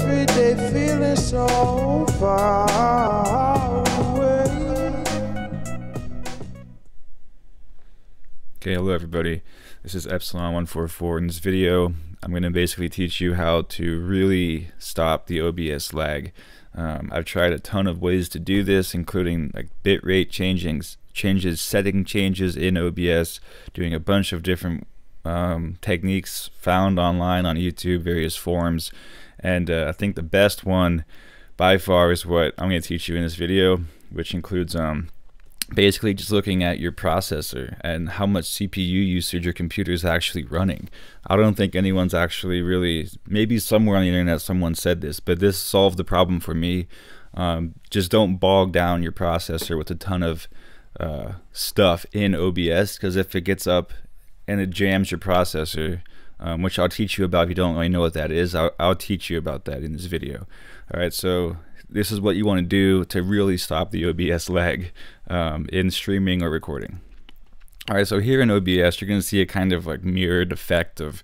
every day feeling so far away. Okay, hello everybody. This is Epsilon144. In this video, I'm going to basically teach you how to really stop the OBS lag. Um, I've tried a ton of ways to do this, including like bitrate changings, changes, setting changes in OBS, doing a bunch of different um, techniques found online on YouTube, various forums, and uh, I think the best one by far is what I'm going to teach you in this video, which includes um, basically just looking at your processor and how much CPU usage your computer is actually running. I don't think anyone's actually really, maybe somewhere on the internet someone said this, but this solved the problem for me. Um, just don't bog down your processor with a ton of uh, stuff in OBS because if it gets up and it jams your processor, um, which I'll teach you about if you don't really know what that is. I'll, I'll teach you about that in this video. All right, so this is what you want to do to really stop the OBS lag um, in streaming or recording. All right, so here in OBS, you're going to see a kind of like mirrored effect of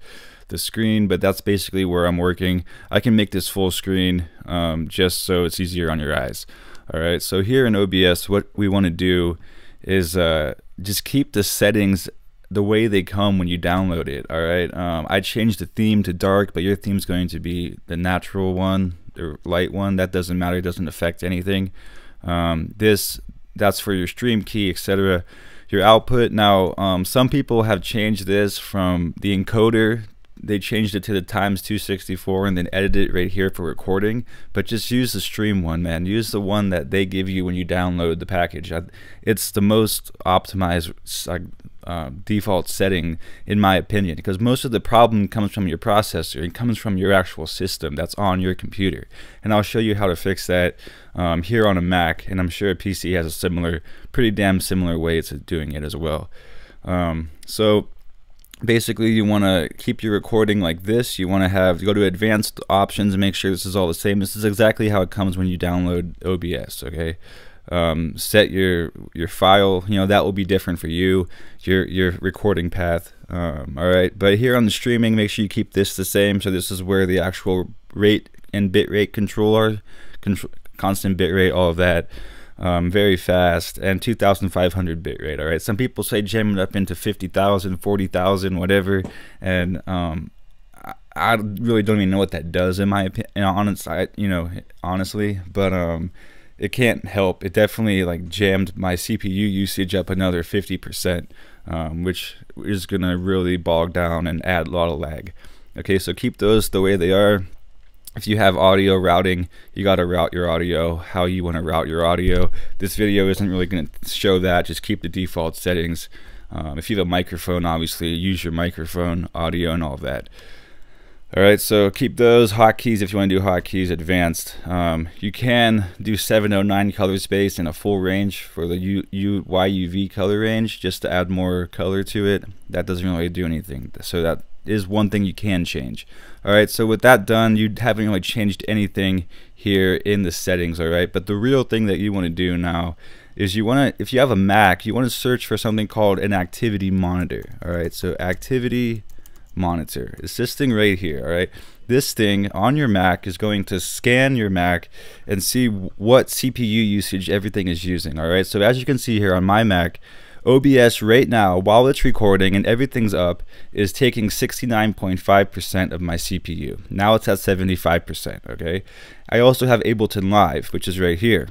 the screen, but that's basically where I'm working. I can make this full screen um, just so it's easier on your eyes. All right, so here in OBS, what we want to do is uh, just keep the settings the way they come when you download it. All right. Um, I changed the theme to dark, but your theme's going to be the natural one, the light one. That doesn't matter. It doesn't affect anything. Um, this that's for your stream key, etc. Your output. Now, um, some people have changed this from the encoder they changed it to the times 264 and then edited it right here for recording but just use the stream one man use the one that they give you when you download the package it's the most optimized uh, default setting in my opinion because most of the problem comes from your processor and comes from your actual system that's on your computer. And I'll show you how to fix that um, here on a Mac and I'm sure a PC has a similar pretty damn similar way to doing it as well. Um, so basically you want to keep your recording like this. You want to have go to advanced options and make sure this is all the same. This is exactly how it comes when you download OBS okay um, set your your file you know that will be different for you your your recording path um, all right but here on the streaming make sure you keep this the same so this is where the actual rate and bit rate control are control, constant bit rate all of that um, very fast, and 2,500 bit rate. All right, some people say jam it up into 50,000, 40,000, whatever, and um, I, I, really don't even know what that does in my opinion. Honest, I, you know, honestly, but um, it can't help. It definitely like jammed my CPU usage up another 50%, um, which is gonna really bog down and add a lot of lag. Okay, so keep those the way they are if you have audio routing, you got to route your audio how you want to route your audio. This video isn't really going to show that. Just keep the default settings. Um, if you have a microphone, obviously use your microphone, audio, and all of that. All right, so keep those hotkeys if you want to do hotkeys advanced. Um, you can do 709 color space in a full range for the U, U, YUV color range just to add more color to it. That doesn't really do anything. So that is one thing you can change. All right, so with that done, you haven't really changed anything here in the settings, all right? But the real thing that you want to do now is you want to, if you have a Mac, you want to search for something called an activity monitor, all right? So activity monitor. It's this thing right here, all right? This thing on your Mac is going to scan your Mac and see what CPU usage everything is using, all right? So as you can see here on my Mac, OBS right now, while it's recording and everything's up, is taking 69.5% of my CPU. Now it's at 75%, okay? I also have Ableton Live, which is right here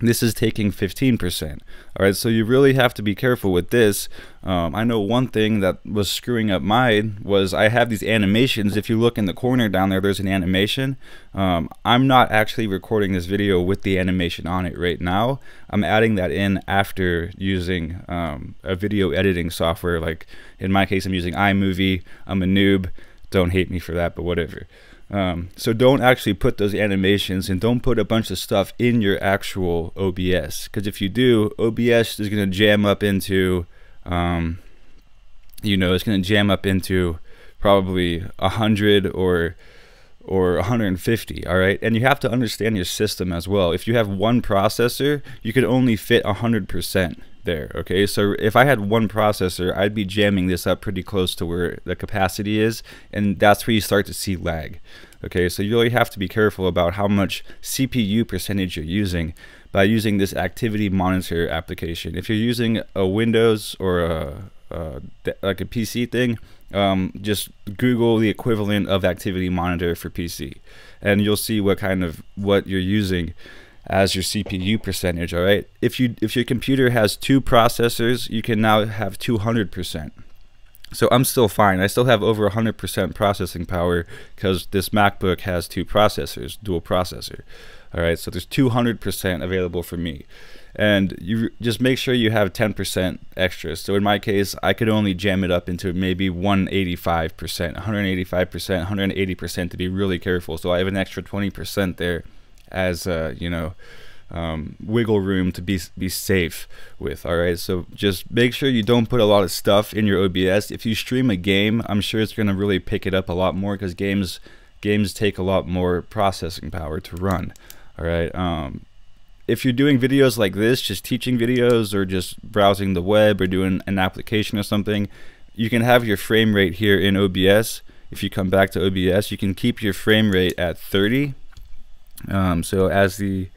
this is taking 15%. All right, so you really have to be careful with this. Um, I know one thing that was screwing up mine was I have these animations. If you look in the corner down there, there's an animation. Um, I'm not actually recording this video with the animation on it right now. I'm adding that in after using um, a video editing software. Like in my case, I'm using iMovie. I'm a noob. Don't hate me for that, but whatever. Um, so don't actually put those animations and don't put a bunch of stuff in your actual OBS because if you do, OBS is going to jam up into, um, you know, it's going to jam up into probably a hundred or or 150 all right and you have to understand your system as well. If you have one processor you can only fit 100% there. Okay, so if I had one processor, I'd be jamming this up pretty close to where the capacity is, and that's where you start to see lag. Okay, so you really have to be careful about how much CPU percentage you're using by using this activity monitor application. If you're using a Windows or a, like a PC thing, um, just Google the equivalent of activity monitor for PC, and you'll see what kind of what you're using as your CPU percentage. All right. If you if your computer has two processors, you can now have 200 percent. So I'm still fine. I still have over 100% processing power because this MacBook has two processors, dual processor. All right, so there's 200% available for me. And you just make sure you have 10% extra. So in my case, I could only jam it up into maybe 185%, 185%, 180% to be really careful. So I have an extra 20% there as, uh, you know, um, wiggle room to be be safe with. All right, so just make sure you don't put a lot of stuff in your OBS. If you stream a game, I'm sure it's gonna really pick it up a lot more because games games take a lot more processing power to run. All right. Um, if you're doing videos like this, just teaching videos or just browsing the web or doing an application or something, you can have your frame rate here in OBS. If you come back to OBS, you can keep your frame rate at 30. Um, so as the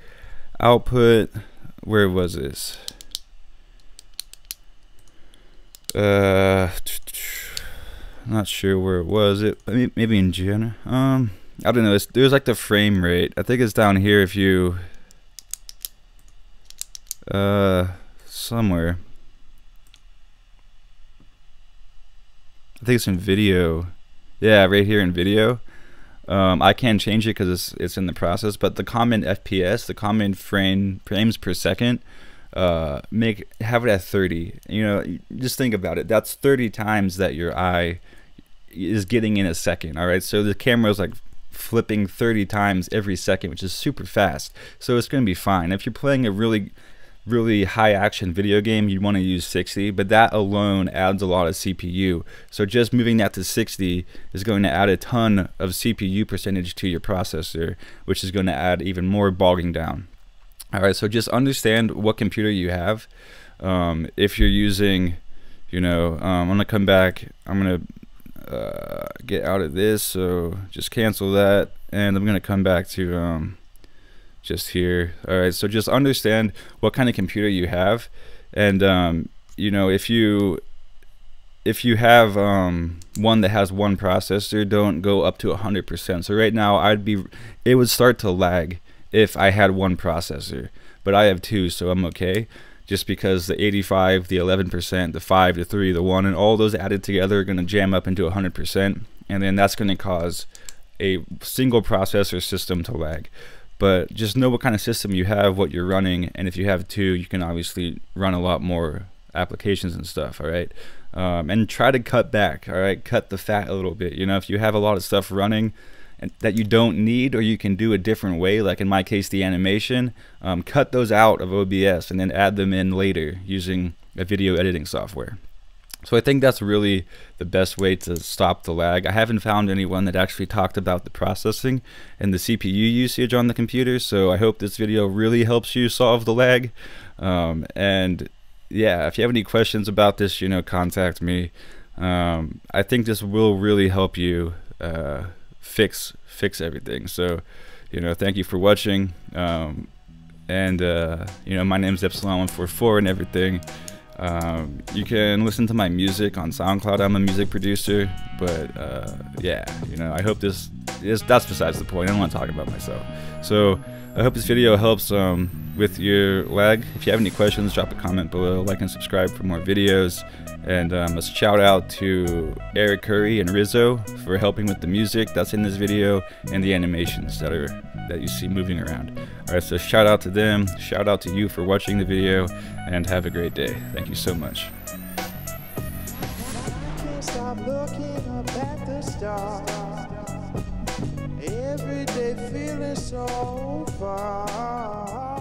output where was this? Uh not sure where it was. It maybe in general um I don't know. It's, there's like the frame rate. I think it's down here if you uh somewhere. I think it's in video. Yeah right here in video um, I can change it because it's it's in the process, but the common FPS, the common frame frames per second, uh, make have it at 30. You know, just think about it. That's 30 times that your eye is getting in a second. All right, so the camera is like flipping 30 times every second, which is super fast. So it's going to be fine. If you're playing a really really high action video game, you'd want to use 60, but that alone adds a lot of CPU. So just moving that to 60 is going to add a ton of CPU percentage to your processor, which is going to add even more bogging down. All right, so just understand what computer you have. Um, if you're using, you know, um, I'm gonna come back. I'm gonna uh, get out of this, so just cancel that, and I'm gonna come back to um, just here. All right, so just understand what kind of computer you have, and um, you know if you if you have um, one that has one processor, don't go up to 100%. So right now, I'd be it would start to lag if I had one processor, but I have two, so I'm okay. Just because the 85, the 11%, the 5, the 3, the 1, and all those added together are going to jam up into 100%, and then that's going to cause a single processor system to lag but just know what kind of system you have, what you're running, and if you have two, you can obviously run a lot more applications and stuff. All right, um, and try to cut back. All right, cut the fat a little bit. You know, if you have a lot of stuff running that you don't need, or you can do a different way, like in my case, the animation, um, cut those out of OBS and then add them in later using a video editing software. So I think that's really the best way to stop the lag. I haven't found anyone that actually talked about the processing and the CPU usage on the computer, so I hope this video really helps you solve the lag. Um, and yeah, if you have any questions about this, you know, contact me. Um, I think this will really help you uh, fix fix everything. So, you know, thank you for watching. Um, and uh, you know, my name's Epsilon144 and everything. Um, you can listen to my music on SoundCloud. I'm a music producer, but uh, yeah, you know, I hope this is that's besides the point. I don't want to talk about myself. So I hope this video helps um, with your lag. If you have any questions, drop a comment below. Like and subscribe for more videos. And um, a shout out to Eric Curry and Rizzo for helping with the music that's in this video and the animations that are that you see moving around. Alright, so shout out to them, shout out to you for watching the video, and have a great day. Thank you so much. Every day feeling so far